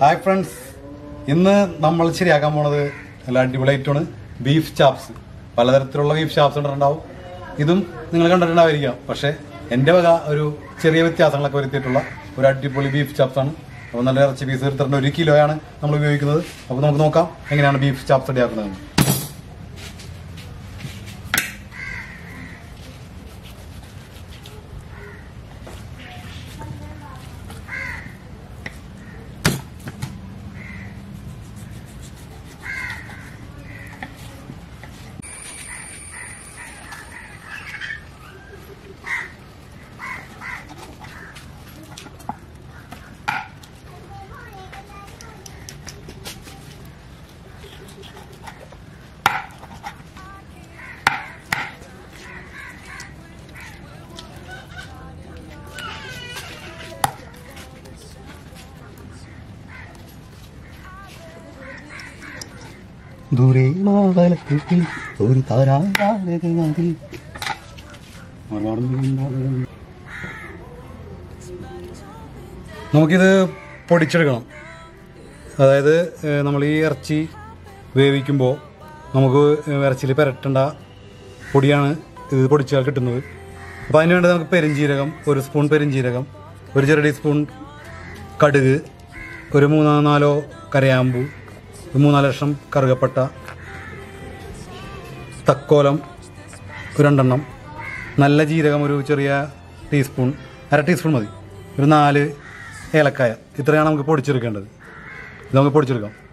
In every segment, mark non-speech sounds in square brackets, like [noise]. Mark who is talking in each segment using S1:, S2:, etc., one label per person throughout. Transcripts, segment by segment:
S1: Hi friends ഇന്ന് നമ്മൾ ശരിയാക്കാൻ പോണത് നല്ല അടിപൊളിയായിട്ടാണ് ബീഫ് ചാപ്സ് പലതരത്തിലുള്ള ബീഫ് ചാപ്സ് ഉണ്ടാവും. ഇതും നിങ്ങൾ കണ്ടിട്ടുണ്ടായിരിക്കാം പക്ഷേ എന്റെ വക ഒരു ചെറിയ വ്യത്യാസങ്ങളൊക്കെ വരുത്തിയിട്ടുള്ള ഒരു അടിപൊളി ബീഫ് ചാപ്സ് ആണ്. അപ്പോൾ നല്ല ഇറച്ചി പീസ് എടുത്തിട്ടുണ്ട്. ഒരു കിലോയാണ് നമ്മൾ ഉപയോഗിക്കുന്നത്. അപ്പോൾ നമുക്ക് നോക്കാം എങ്ങനെയാണ് ബീഫ് ചാപ്സ് റെഡിയാക്കുന്നത് ഒരു നമുക്കിത് പൊടിച്ചെടുക്കണം. അതായത് നമ്മൾ ഈ ഇറച്ചി വേവിക്കുമ്പോൾ നമുക്ക് ഇറച്ചിയിൽ പെരട്ടേണ്ട പൊടിയാണ് ഇത് പൊടിച്ചാൽ കിട്ടുന്നത്. അപ്പോൾ അതിന് വേണ്ടി നമുക്ക് പെരിഞ്ജീരകം ഒരു സ്പൂൺ പെരിഞ്ജീരകം ഒരു ചെറിയ ടീസ്പൂൺ കടുക് ഒരു മൂന്നോ നാലോ കരയാമ്പു മൂന്നാൽ ലക്ഷം കറുകപ്പട്ട തക്കോലം ഒരു രണ്ടെണ്ണം നല്ല ജീരകം ഒരു ചെറിയ ടീസ്പൂൺ അര ടീസ്പൂൺ മതി. ഒരു നാല് ഏലക്കായ. ഇത്രയാണ് നമുക്ക് പൊടിച്ചെടുക്കേണ്ടത്. ഇത് നമുക്ക് പൊടിച്ചെടുക്കാം.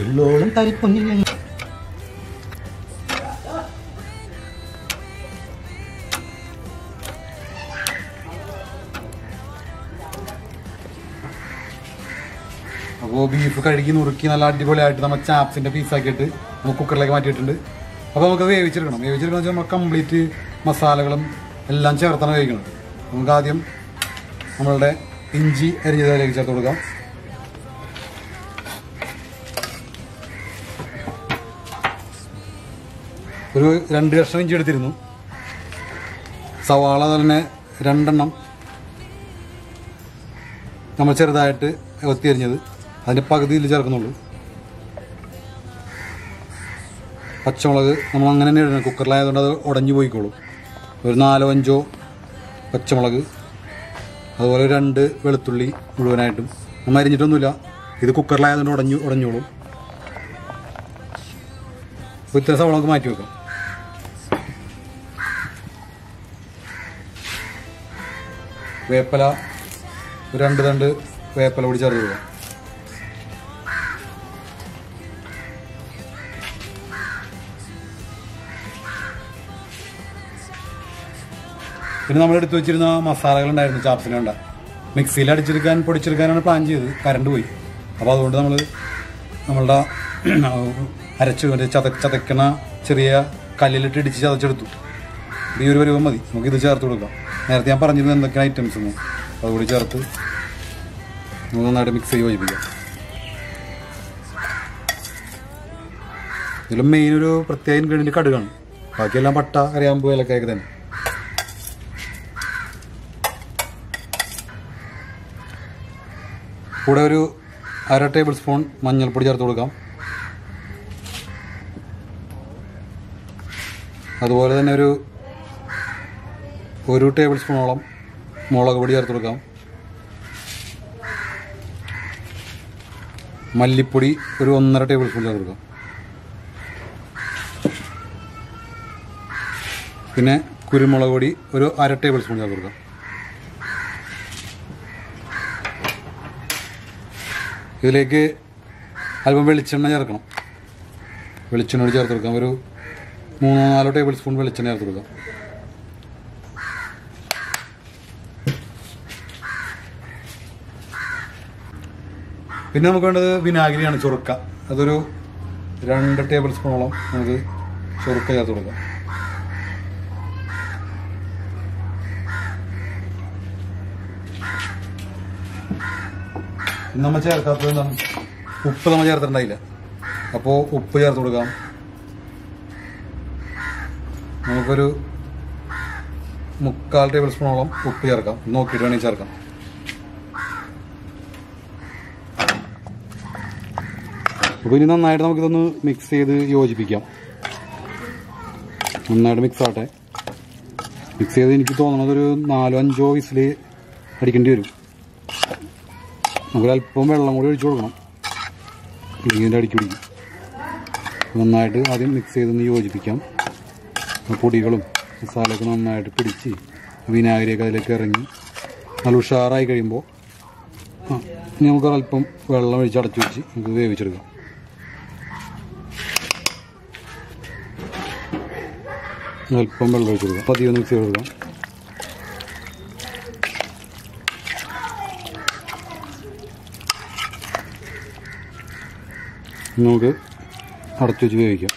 S2: വെള്ളോളം തരിപ്പൊന്നില്ല
S1: അപ്പോൾ ബീഫ് കഴുകി നുറുക്കി നല്ല അടിപൊളിയായിട്ട് നമ്മൾ ചാപ്സിന്റെ പീസാക്കിയിട്ട് നമുക്ക് കുക്കറിലേക്ക് മാറ്റിയിട്ടുണ്ട്. അപ്പോൾ നമുക്ക് വേവിച്ചെടുക്കണം. വേവിച്ചെടുക്കണം വെച്ചാൽ നമ്മൾ കംപ്ലീറ്റ് മസാലകളും എല്ലാം ചേർത്താണ് വേവിക്കണം നമുക്ക് ആദ്യം നമ്മളുടെ ഇഞ്ചി അരിഞ്ഞതിലേക്ക് ചേർത്ത് കൊടുക്കാം. ഒരു രണ്ട് കഷ്ണം ഇഞ്ചി എടുത്തിരുന്നു. സവാള തന്നെ രണ്ടെണ്ണം നമ്മൾ ചെറുതായിട്ട് ഒത്തിയരിഞ്ഞത് അതിന്റെ പകുതിയിൽ ചേർക്കുന്നുള്ളൂ. പച്ചമുളക് നമ്മൾ അങ്ങനെ തന്നെ ഇടണം. കുക്കറിലായതുകൊണ്ട് അത് ഉടഞ്ഞു പോയിക്കോളും. ഒരു നാലോ അഞ്ചോ പച്ചമുളക് അതുപോലെ രണ്ട് വെളുത്തുള്ളി മുഴുവനായിട്ടും. നമ്മൾ അരിഞ്ഞിട്ടൊന്നുമില്ല. ഇത് കുക്കറിലായതുകൊണ്ട് ഉടഞ്ഞു ഉടഞ്ഞോളും. ഇത്ര സവളമൊക്കെ മാറ്റി വെക്കാം. വേപ്പല ഒരു രണ്ട് രണ്ട് വേപ്പല കൂടി ചേർത്ത് കൊടുക്കാം പിന്നെ നമ്മൾ എടുത്തു വെച്ചിരുന്ന മസാലകളുണ്ടായിരുന്നു ചാപ്സിന് വേണ്ട മിക്സിയിൽ അടിച്ചെടുക്കാൻ പൊടിച്ചെടുക്കാനാണ് പ്ലാൻ ചെയ്തത്. കറണ്ട് പോയി. അപ്പോൾ അതുകൊണ്ട് നമ്മൾ നമ്മളുടെ [clears throat] അരച്ച് ചത ചതക്കണ ചെറിയ കല്ലിലിട്ട് ഇടിച്ച് ചതച്ചെടുത്തു. ഈ ഒരു പരുവം മതി. നമുക്കിത് ചേർത്ത് കൊടുക്കാം. നേരത്തെ ഞാൻ പറഞ്ഞിരുന്നു എന്തൊക്കെയാണ് ഐറ്റംസ് എന്ന്. അതുകൂടി ചേർത്ത് നമുക്ക് നന്നായിട്ട് മിക്സ് ചെയ്ത് യോജിപ്പിക്കാം. ഇതിലും മെയിൻ ഒരു പ്രത്യേക ഇൻഗ്രീഡിയന്റ് കടുകാണ്. ബാക്കിയെല്ലാം പട്ട കറിയാമ്പ് ഏലക്കായൊക്കെ തന്നെ. കൂടെ ഒരു അര ടേബിൾ സ്പൂൺ മഞ്ഞൾപ്പൊടി ചേർത്ത് കൊടുക്കാം. അതുപോലെ തന്നെ ഒരു ഒരു ടേബിൾ സ്പൂണോളം മുളക് പൊടി ചേർത്ത് കൊടുക്കാം. മല്ലിപ്പൊടി ഒരു ഒന്നര ടേബിൾ സ്പൂൺ ചേർത്ത് കൊടുക്കാം. പിന്നെ കുരുമുളക് പൊടി ഒരു അര ടേബിൾ സ്പൂൺ ചേർത്ത് കൊടുക്കാം. ഇതിലേക്ക് അല്പം വെളിച്ചെണ്ണ ചേർക്കണം. വെളിച്ചെണ്ണ കൂടി ചേർത്ത് കൊടുക്കാം. ഒരു മൂന്നോ നാലോ ടേബിൾ സ്പൂൺ വെളിച്ചെണ്ണ ചേർത്ത് കൊടുക്കാം. പിന്നെ നമുക്ക് വേണ്ടത് വിനാഗിരിയാണ് ചുറുക്ക. അതൊരു രണ്ട് ടേബിൾ സ്പൂണോളം നമുക്ക് ചുറുക്ക ചേർത്ത് കൊടുക്കാം. നമ്മൾ ചേർക്കാത്തത് എന്താണ്? ഉപ്പ് നമ്മൾ ചേർത്തിട്ടുണ്ടായില്ല. അപ്പോൾ ഉപ്പ് ചേർത്ത് കൊടുക്കാം. നമുക്കൊരു മുക്കാൽ ടേബിൾ സ്പൂണോളം ഉപ്പ് ചേർക്കാം. നോക്കിയിട്ട് വേണമെങ്കിൽ ചേർക്കാം. അപ്പോൾ ഇനി നന്നായിട്ട് നമുക്കിതൊന്ന് മിക്സ് ചെയ്ത് യോജിപ്പിക്കാം. നന്നായിട്ട് മിക്സ് ആട്ടെ മിക്സ് ചെയ്ത് എനിക്ക് തോന്നുന്നത് ഒരു നാലോ അഞ്ചോ വിസിൽ അടിക്കേണ്ടി വരും. നമുക്കൊരല്പം വെള്ളം കൂടി ഒഴിച്ചു കൊടുക്കണം. ഇതിന്റെ അടിക്ക് നന്നായിട്ട് ആദ്യം മിക്സ് ചെയ്തൊന്ന് യോജിപ്പിക്കാം. പൊടികളും മസാലയൊക്കെ നന്നായിട്ട് പിടിച്ച് വിനാഗിരിയൊക്കെ അതിലേക്ക് ഇറങ്ങി നല്ല ഉഷാറായി കഴിയുമ്പോൾ നമുക്ക് അല്പം വെള്ളം ഒഴിച്ച് അടച്ചു വെച്ച് നമുക്ക് വേവിച്ചെടുക്കാം. അല്പം വെള്ളം ഒഴിച്ച് കൊടുക്കാം പതിയൊന്ന് മിക്സ് ചെയ്ത് കൊടുക്കാം നമുക്ക് അടച്ചു വെച്ച് വേവിക്കാം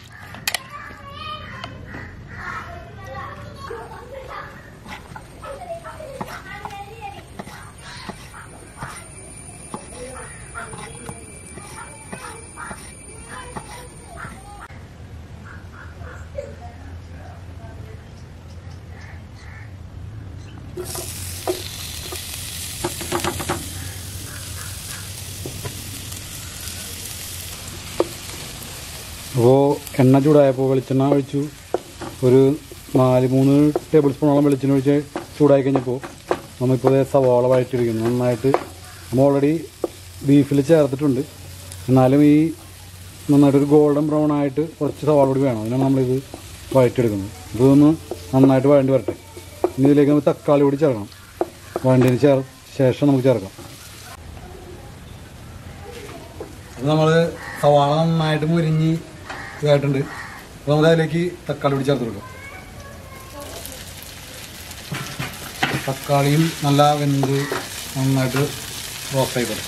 S1: അപ്പോൾ എണ്ണ ചൂടായപ്പോൾ വെളിച്ചെണ്ണ ഒഴിച്ചു. ഒരു നാല് മൂന്ന് ടേബിൾ സ്പൂണോളം വെളിച്ചെണ്ണ ഒഴിച്ച് ചൂടായി കഴിഞ്ഞപ്പോൾ നമ്മളിപ്പോൾ സവാള വഴറ്റിയിരിക്കുന്നു നന്നായിട്ട് നമ്മൾ ഓൾറെഡി ബീഫിൽ ചേർത്തിട്ടുണ്ട്. എന്നാലും ഈ നന്നായിട്ടൊരു ഗോൾഡൻ ബ്രൗൺ ആയിട്ട് കുറച്ച് സവാള കൂടി വേണം. അതിനാണ് നമ്മളിത് വഴറ്റിയെടുക്കുന്നത്. ഇതൊന്ന് നന്നായിട്ട് വഴണ്ടി വരട്ടെ. ഇനി ഇതിലേക്ക് നമ്മൾ തക്കാളി കൂടി ചേർക്കണം. വഴണ്ടിന് ചേർ ശേഷം നമുക്ക് ചേർക്കാം. നമ്മൾ സവാള നന്നായിട്ട് മുരിഞ്ഞ് ഇതായിട്ടുണ്ട് അപ്പോൾ നമുക്ക് അതിലേക്ക് തക്കാളി പിടി ചേർത്ത് കൊടുക്കാം. തക്കാളിയും നല്ല വെന്ത് നന്നായിട്ട് റോസ്റ്റ് ആയിക്കോട്ടെ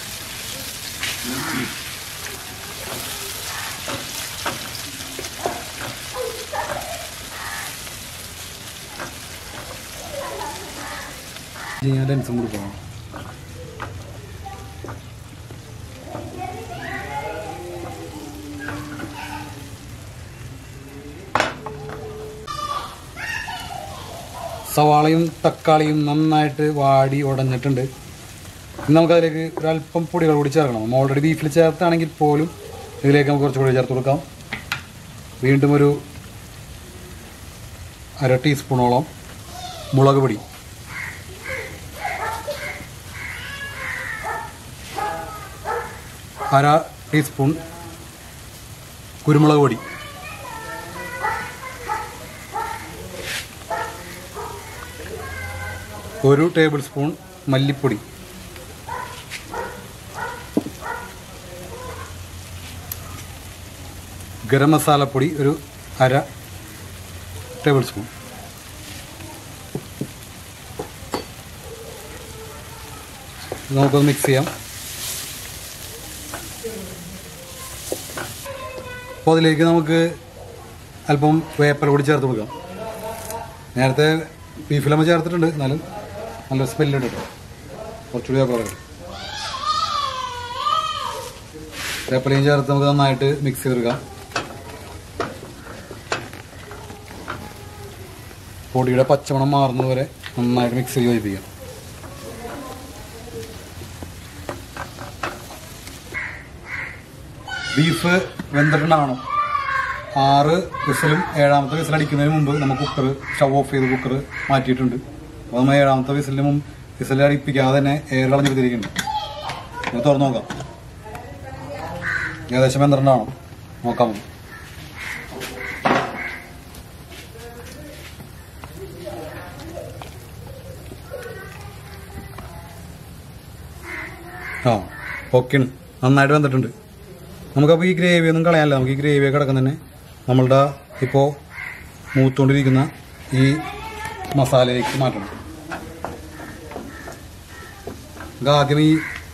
S1: ഞാൻ ലെൻസും കൊടുക്കണം സവാളയും തക്കാളിയും നന്നായിട്ട് വാടി ഉടഞ്ഞിട്ടുണ്ട്. ഇനി നമുക്കതിലേക്ക് ഒരല്പം പൊടികൾ കൂടി ചേർക്കണം. നമ്മൾ ഓൾറെഡി ബീഫിൽ ചേർത്താണെങ്കിൽ പോലും ഇതിലേക്ക് നമുക്ക് കുറച്ച് പൊടി ചേർത്ത് കൊടുക്കാം. വീണ്ടും ഒരു അര ടീസ്പൂണോളം മുളക് പൊടി. അര ടീസ്പൂൺ കുരുമുളക് പൊടി. ഒരു ടേബിൾ സ്പൂൺ മല്ലിപ്പൊടി. ഗരം മസാലപ്പൊടി ഒരു അര ടേബിൾ സ്പൂൺ. നമുക്കൊന്ന് മിക്സ് ചെയ്യാം. അപ്പോൾ അതിലേക്ക് നമുക്ക് അല്പം വേപ്പല കൂടി ചേർത്ത് കൊടുക്കാം. നേരത്തെ ബീഫിലമ്മ ചേർത്തിട്ടുണ്ട് എന്നാലും നല്ല സ്മെല്ലുണ്ട് കേട്ടോ കുറച്ചുകൂടി കിട്ടും വേപ്പലയും ചേർത്ത് നമുക്ക് നന്നായിട്ട് മിക്സ് ചെയ്തെടുക്കാം. പൊടിയുടെ പച്ചമണം മാറുന്നതുവരെ നന്നായിട്ട് മിക്സ് ചെയ്ത് യോജിപ്പിക്കാം. ബീഫ് വെന്തിട്ടുണ്ടാവണം. ആറ് വിസിലും ഏഴാമത്തെ വിസലടിക്കുന്നതിന് മുമ്പ് നമ്മൾ കുക്കർ സ്റ്റവ് ഓഫ് ചെയ്ത് കുക്കർ മാറ്റിയിട്ടുണ്ട്. അതുമായി ഏഴാമത്തെ വിസിലും വിസിലടിപ്പിക്കാതെ തന്നെ എയർ കളഞ്ഞെടുത്തിരിക്കുന്നുണ്ട് ഇത് തുറന്നു നോക്കാം. ഏകദേശം പന്ത്രണ്ടാണോ. നോക്കാം. ആ ഓക്കെ നന്നായിട്ട് വന്നിട്ടുണ്ട്. നമുക്കപ്പോൾ ഈ ഗ്രേവി ഒന്നും കളയാനല്ല. നമുക്ക് ഈ ഗ്രേവി കിടക്കുന്ന തന്നെ നമ്മളുടെ ഇപ്പോൾ മൂത്തുകൊണ്ടിരിക്കുന്ന ഈ മസാലയിലേക്ക് മാറ്റണം. നമുക്ക് ആദ്യം ഈ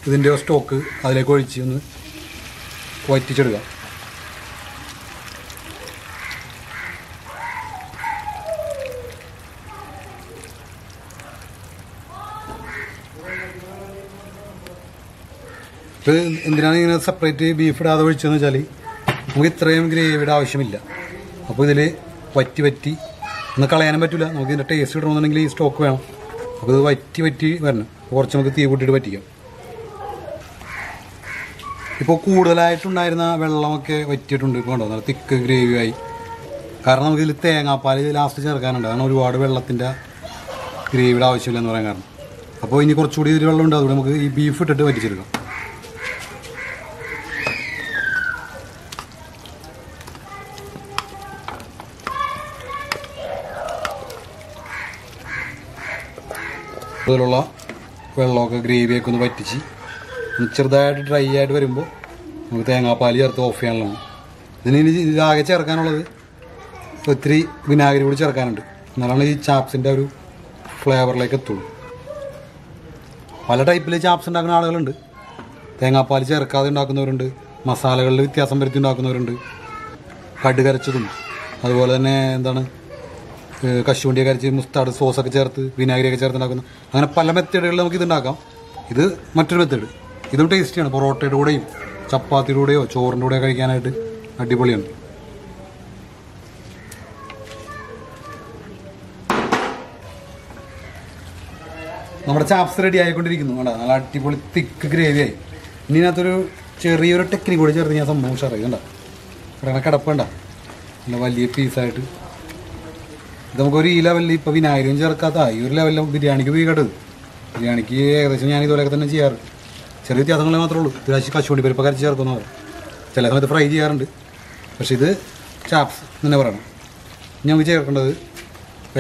S1: ഇതിന്റെ സ്റ്റോക്ക് അതിലേക്ക് ഒഴിച്ച് ഒന്ന് വറ്റിച്ചെടുക്കാം. ഇത് എന്തിനാണ് ഇങ്ങനെ സെപ്പറേറ്റ് ബീഫ് ഇടാതെ ഒഴിച്ചതെന്ന് വെച്ചാൽ നമുക്ക് ഇത്രയും ഗ്രേവിയുടെ ആവശ്യമില്ല. അപ്പോൾ ഇതിൽ വറ്റി വറ്റി ഒന്ന് കളയാനും പറ്റില്ല നമുക്ക് ഇതിന്റെ ടേസ്റ്റ് കിട്ടണമെന്നുണ്ടെങ്കിൽ ഈ സ്റ്റോക്ക് വേണം. അപ്പോൾ ഇത് വറ്റി വറ്റി വരണം. കുറച്ച് നമുക്ക് തീ കൂട്ടിയിട്ട് പറ്റിക്കാം. ഇപ്പോൾ കൂടുതലായിട്ടുണ്ടായിരുന്ന വെള്ളമൊക്കെ വറ്റിയിട്ടുണ്ട് ഇപ്പോൾ കണ്ടോ? നല്ല തിക്ക് ഗ്രേവിയായി കാരണം നമുക്ക് ഇതിൽ തേങ്ങാപ്പാൽ ലാസ്റ്റ് ചേർക്കാനുണ്ട്. കാരണം ഒരുപാട് വെള്ളത്തിന്റെ ഗ്രേവിയുടെ ആവശ്യമില്ലെന്ന് പറയാൻ കാരണം. അപ്പോൾ ഇനി കുറച്ചുകൂടി ഇതിൽ വെള്ളമുണ്ട്. അതുകൊണ്ട് നമുക്ക് ഈ ബീഫ് ഇട്ടിട്ട് വറ്റിച്ചെടുക്കാം. അതിലുള്ള വെള്ളമൊക്കെ ഗ്രേവിയൊക്കെ ഒന്ന് വറ്റിച്ച് ചെറുതായിട്ട് ഡ്രൈ ആയിട്ട് വരുമ്പോൾ നമുക്ക് തേങ്ങാപ്പാൽ ചേർത്ത് ഓഫ് ചെയ്യാനുള്ളതാണ്. ഇതിന് ഇനി ഇതാകെ ചേർക്കാനുള്ളത് ഒത്തിരി വിനാഗിരി കൂടി ചേർക്കാനുണ്ട്. എന്നാലാണ് ഈ ചാപ്സിന്റെ ഒരു ഫ്ലേവറിലേക്ക് എത്തുള്ളൂ. പല ടൈപ്പിൽ ചാപ്സ് ഉണ്ടാക്കുന്ന ആളുകളുണ്ട്. തേങ്ങാപ്പാൽ ചേർക്കാതെ ഉണ്ടാക്കുന്നവരുണ്ട്. മസാലകളിൽ വ്യത്യാസം വരുത്തി ഉണ്ടാക്കുന്നവരുണ്ട്. കടുകരച്ചതും. അതുപോലെ തന്നെ എന്താണ്? കശുവണ്ടിയൊക്കെ അരച്ച് മുസ്താർഡ് സോസൊക്കെ ചേർത്ത് വിനാഗിരിയൊക്കെ ചേർത്ത് ഉണ്ടാക്കുന്ന അങ്ങനെ പല മെത്തേഡുകളിൽ നമുക്ക് ഇത് ഉണ്ടാക്കാം. ഇത് മറ്റൊരു മെത്തേഡ്. ഇതും ടേസ്റ്റിയാണ് പൊറോട്ടയുടെ കൂടെയും ചപ്പാത്തിയുടെ ചോറിന്റെ കൂടെയോ കഴിക്കാനായിട്ട് അടിപൊളിയാണ്. നമ്മുടെ ചാപ്സ് റെഡി ആയിക്കൊണ്ടിരിക്കുന്നു. കണ്ടോ? നല്ല അടിപൊളി തിക്ക് ഗ്രേവി ആയി. ഇനി ഇതിനകത്തൊരു ചെറിയൊരു ടെക്നിക് കൂടി ചേർത്ത് ഞാൻ സംഭവം കണ്ട? കിടക്കണ കിടപ്പുണ്ട. നല്ല വലിയ പീസായിട്ട് ഇത് നമുക്കൊരു ഈ ലെവലിൽ ഇപ്പോൾ വിനായകം ചേർക്കാത്ത ഈ ഒരു ലെവലിൽ ബിരിയാണിക്ക് പോയി കേട്ടത് ബിരിയാണിക്ക് ഏകദേശം ഞാൻ ഇതുപോലെയൊക്കെ തന്നെ ചെയ്യാറ്. ചെറിയ വ്യത്യാസങ്ങളെ മാത്രമേ ഉള്ളൂ. ഇത് കാശ് കശുവണ്ടി പരിപ്പ് കരച്ച് ചേർക്കുന്നവർ ചില സമയത്ത് ഫ്രൈ ചെയ്യാറുണ്ട്. പക്ഷേ ഇത് ചാപ്സ് എന്നെ പറയണം. ഞങ്ങൾക്ക് നമുക്ക് ചേർക്കേണ്ടത്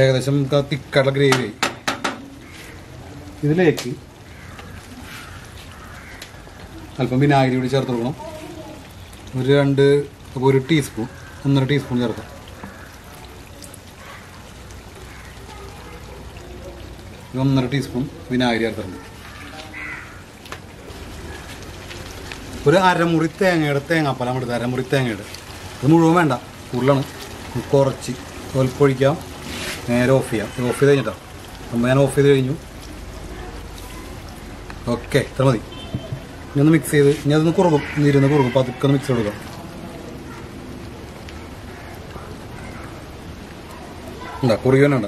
S1: ഏകദേശം നമുക്ക് തിക്കായിട്ടുള്ള ഗ്രേവി ഇതിലേക്ക് അല്പം വിനാഗിരി കൂടി ചേർത്ത് കൊടുക്കണം. ഒരു രണ്ട് ഒരു ടീസ്പൂൺ ഒന്നര ടീസ്പൂൺ ചേർക്കാം. ഒന്നര ടീസ്പൂൺ വിനാഗിരി ചേർത്തിട്ടുണ്ട് ഒരു അരമുറി തേങ്ങയുടെ തേങ്ങാപ്പാലാണ് എടുത്തത് അരമുറി തേങ്ങയുടെ. ഇത് മുഴുവൻ വേണ്ട. ഇത് കുറച്ച്. തോൽപ്പൊഴിക്കാം നേരെ ഓഫ് ചെയ്യാം. ഓഫ് ചെയ്ത് കഴിഞ്ഞിട്ടാണ് അപ്പോൾ ഞാൻ ഓഫ് ചെയ്ത് കഴിഞ്ഞു. ഓക്കെ ഇത്ര മതി. ഇനി ഒന്ന് മിക്സ് ചെയ്ത് ഇനി അതൊന്ന് കുറുകും. ഇനി ഇരുന്ന് കുറുകും. പതുക്കെ ഒന്ന് മിക്സ് കൊടുക്കാം. ഉണ്ടാ? കുറുകനുണ്ട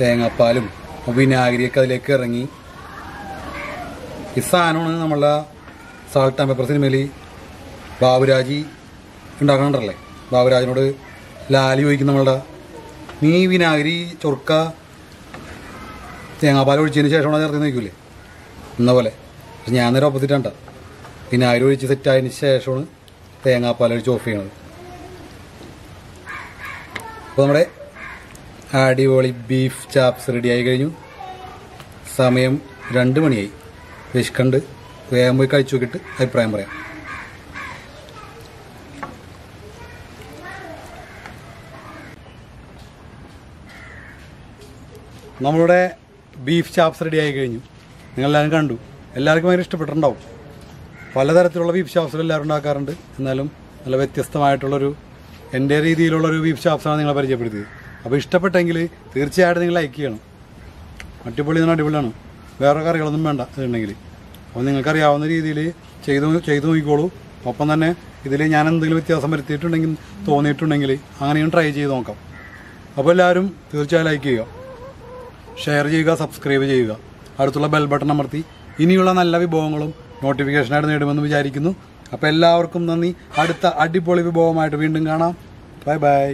S1: തേങ്ങാപ്പാലും വിനാഗിരിയൊക്കെ അതിലേക്ക് ഇറങ്ങി. ഈ സാധനമാണ് നമ്മളെ സാൾട്ട് ആൻഡ് പെപ്പർ സിനിമയിൽ ബാബുരാജി ഉണ്ടാക്കണുണ്ടല്ലേ? ബാബുരാജിനോട് ലാലി ചോദിക്കും നമ്മളുടെ നീ വിനാഗിരി ചൊർക്ക തേങ്ങാപ്പാൽ ഒഴിച്ചതിന് ശേഷമാണ് ചേർത്ത് നോക്കൂലേ എന്ന പോലെ. പക്ഷെ ഞാൻ നേരെ ഓപ്പോസിറ്റാണ്ട വിനാഗിരി ഒഴിച്ച് സെറ്റായതിന് ശേഷമാണ് തേങ്ങാപ്പാൽ ഒഴിച്ച് ഓഫ് ചെയ്യണത്. അപ്പോൾ നമ്മുടെ അടിപൊളി ബീഫ് ചാപ്സ് റെഡിയായി കഴിഞ്ഞു. സമയം രണ്ട് മണിയായി. വിശക്കണ്ട്. വേഗം പോയി കഴിച്ചു നോക്കിയിട്ട് അഭിപ്രായം പറയാം. നമ്മളുടെ ബീഫ് ചാപ്സ് റെഡി ആയി കഴിഞ്ഞു. നിങ്ങളെല്ലാവരും കണ്ടു. എല്ലാവർക്കും ഭയങ്കര ഇഷ്ടപ്പെട്ടിട്ടുണ്ടാവും. പലതരത്തിലുള്ള ബീഫ് ചാപ്സുകൾ എല്ലാവരും ഉണ്ടാക്കാറുണ്ട്. എന്നാലും നല്ല വ്യത്യസ്തമായിട്ടുള്ളൊരു എന്റെ രീതിയിലുള്ളൊരു ബീഫ് ചാപ്സാണ് നിങ്ങളെ പരിചയപ്പെടുത്തിയത്. അപ്പോൾ ഇഷ്ടപ്പെട്ടെങ്കിൽ തീർച്ചയായിട്ടും നിങ്ങൾ ലൈക്ക് ചെയ്യണം. അടിപൊളി എന്ന് അടിപൊളിയാണ്. വേറെ കറികളൊന്നും വേണ്ട ഇതുണ്ടെങ്കിൽ. അപ്പോൾ നിങ്ങൾക്കറിയാവുന്ന രീതിയിൽ ചെയ്തു ചെയ്തു നോക്കിക്കോളൂ. ഒപ്പം തന്നെ ഇതിൽ ഞാൻ എന്തെങ്കിലും വ്യത്യാസം വരുത്തിയിട്ടുണ്ടെങ്കിൽ തോന്നിയിട്ടുണ്ടെങ്കിൽ അങ്ങനെയും ട്രൈ ചെയ്ത് നോക്കാം. അപ്പോൾ എല്ലാവരും തീർച്ചയായും ലൈക്ക് ചെയ്യുക. ഷെയർ ചെയ്യുക സബ്സ്ക്രൈബ് ചെയ്യുക. അടുത്തുള്ള ബെൽ ബട്ടൺ അമർത്തി ഇനിയുള്ള നല്ല വിഭവങ്ങളും നോട്ടിഫിക്കേഷനായിട്ട് നേടുമെന്ന് വിചാരിക്കുന്നു. അപ്പോൾ എല്ലാവർക്കും നന്ദി. അടുത്ത അടിപൊളി വിഭവമായിട്ട് വീണ്ടും കാണാം. Bye bye